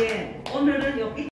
예, 오늘은 여기.